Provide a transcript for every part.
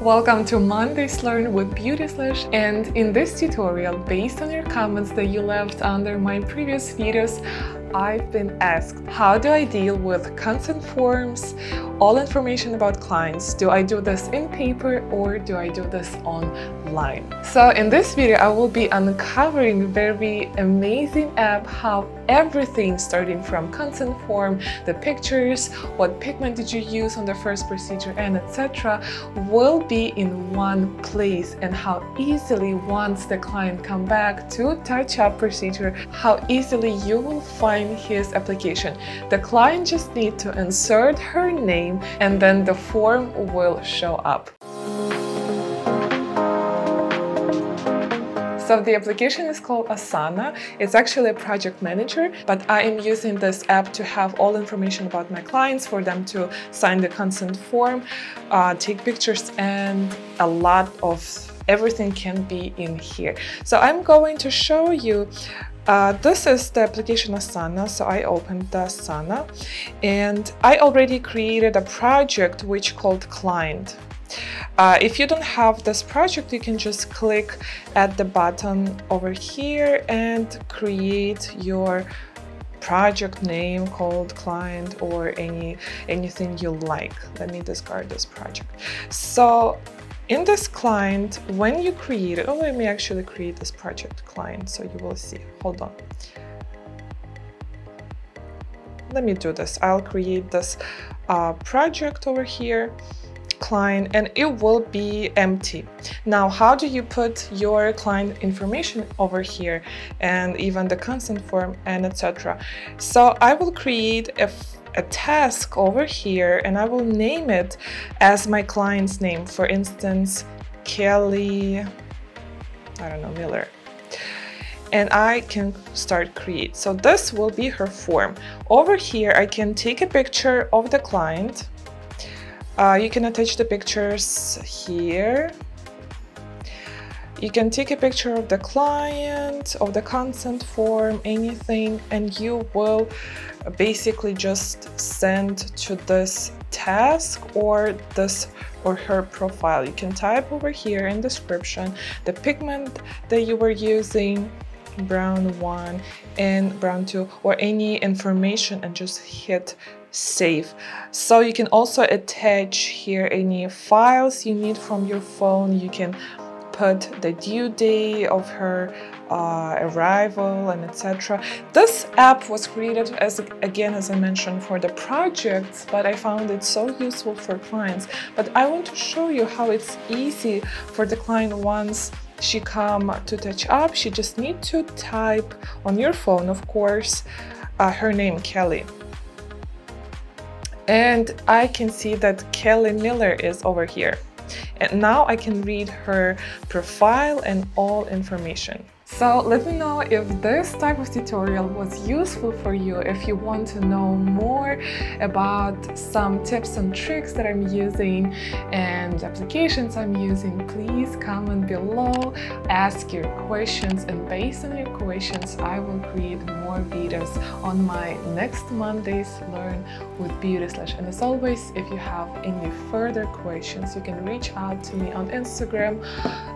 Welcome to Mondays Learn with Beauty Slesh and in this tutorial, based on your comments that you left under my previous videos, I've been asked how do I deal with consent forms, all information about clients. Do I do this in paper or do I do this online? So in this video, I will be uncovering very amazing app, how everything starting from consent form, the pictures, what pigment did you use on the first procedure and etc. will be in one place and how easily once the client come back to touch up procedure, how easily you will find his application. The client just need to insert her name and then the form will show up. So the application is called Asana. It's actually a project manager, but I am using this app to have all information about my clients for them to sign the consent form, uh, take pictures, and a lot of everything can be in here. So I'm going to show you uh, this is the application Asana, so I opened the Asana and I already created a project which called client. Uh, if you don't have this project, you can just click at the button over here and create your project name called client or any anything you like. Let me discard this project. So in this client, when you create it, oh, let me actually create this project client so you will see. Hold on. Let me do this. I'll create this uh, project over here client and it will be empty. Now, how do you put your client information over here and even the consent form and etc. So I will create a, a task over here and I will name it as my client's name. For instance, Kelly, I don't know, Miller and I can start create. So this will be her form. Over here, I can take a picture of the client uh, you can attach the pictures here. You can take a picture of the client, of the consent form, anything, and you will basically just send to this task or this or her profile. You can type over here in description the pigment that you were using, brown 1 and brown 2 or any information and just hit save so you can also attach here any files you need from your phone. You can put the due date of her uh, arrival and etc. This app was created as again as I mentioned for the projects but I found it so useful for clients. But I want to show you how it's easy for the client once she come to touch up. She just need to type on your phone of course uh, her name Kelly and I can see that Kelly Miller is over here. And now I can read her profile and all information so let me know if this type of tutorial was useful for you, if you want to know more about some tips and tricks that I'm using and applications I'm using, please comment below, ask your questions and based on your questions I will create more videos on my next Mondays Learn with Beauty Slesh. And as always, if you have any further questions, you can reach out to me on Instagram,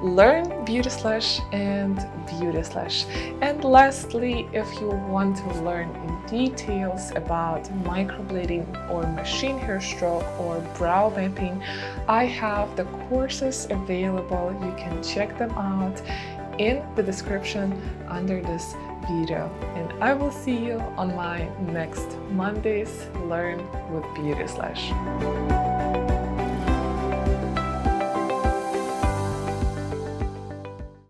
Learn Beauty Slesh and Beauty slesh. And lastly, if you want to learn in details about microblading or machine hair stroke or brow mapping, I have the courses available. You can check them out in the description under this video and I will see you on my next Mondays Learn with Beauty Slesh.